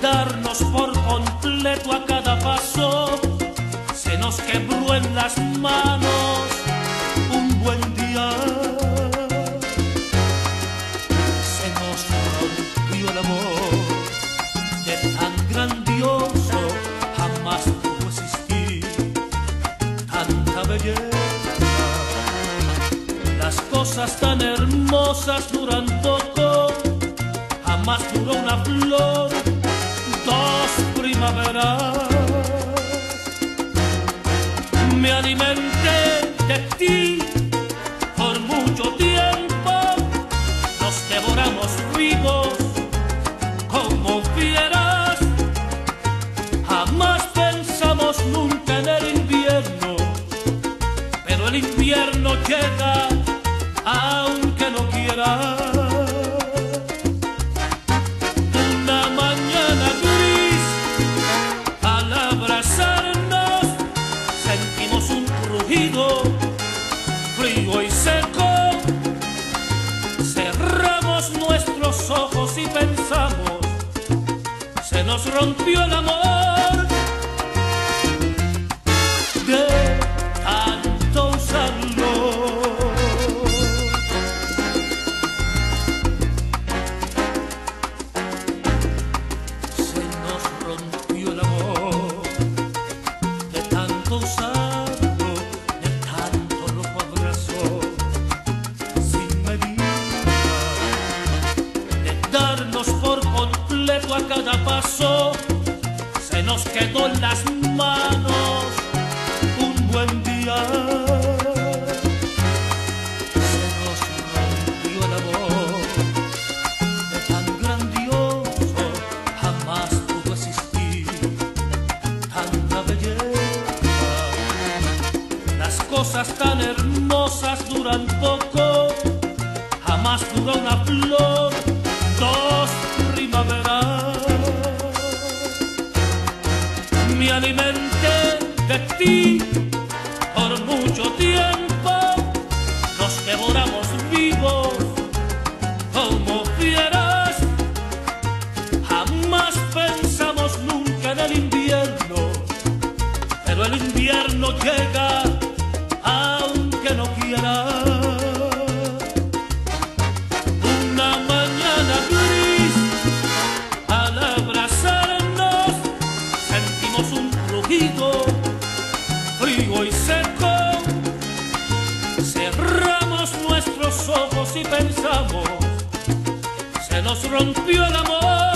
darnos por completo a cada paso, se nos quebró en las manos un buen día. Se nos rompió el amor que tan grandioso jamás pudo existir, tanta belleza. Las cosas tan hermosas duran poco, jamás duró una flor me alimenté de ti por mucho tiempo, nos devoramos vivos como fieras, jamás pensamos nunca en el invierno, pero el invierno llega nos rompió el amor nos quedó en las manos un buen día. Se nos rompió el amor de tan grandioso, jamás pudo existir tanta belleza. Las cosas tan hermosas duran poco, jamás duró una flor, dos Me alimenté de ti frío y seco. Cerramos nuestros ojos y pensamos, se nos rompió el amor.